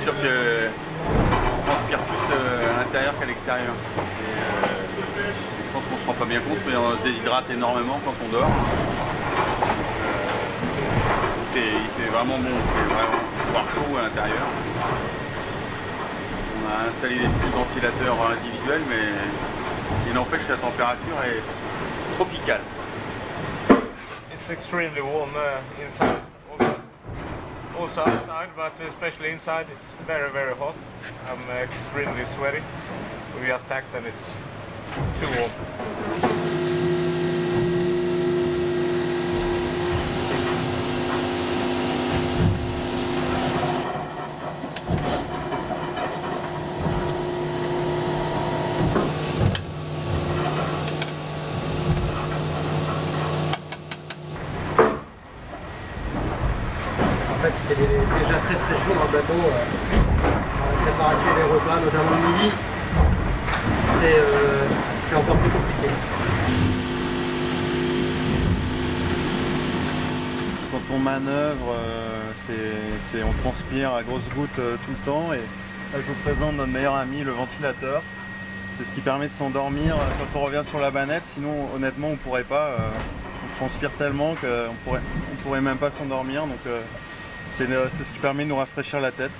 c'est sûr que on transpire plus euh, à l'intérieur qu'à l'extérieur. Euh, je pense qu'on se rend pas bien compte, mais on se déshydrate énormément quand on dort. Il, fait, vraiment bon, il fait vraiment voire chaud à l'intérieur. On a installé des petits ventilateurs individuels, mais il n'empêche que la température est tropicale. Also, outside, but especially inside it's very very hot. I'm extremely sweaty. We just tacked and it's too warm. Fait, il fait des- déjà très très chaud dans le bateau. euh, dans la préparation des repas, notamment le midi. C'est euh, encore plus compliqué. Quand on manœuvre, euh, c'est- on transpire à grosses gouttes euh, tout le temps. Et là, je vous présente notre meilleur ami, le ventilateur. C'est ce qui permet de s'endormir euh, quand on revient sur la banette. Sinon, honnêtement, on pourrait pas. On transpire tellement qu'on pourrait, on pourrait même pas s'endormir. Donc, euh, c'est ce qui permet de nous rafraîchir la tête.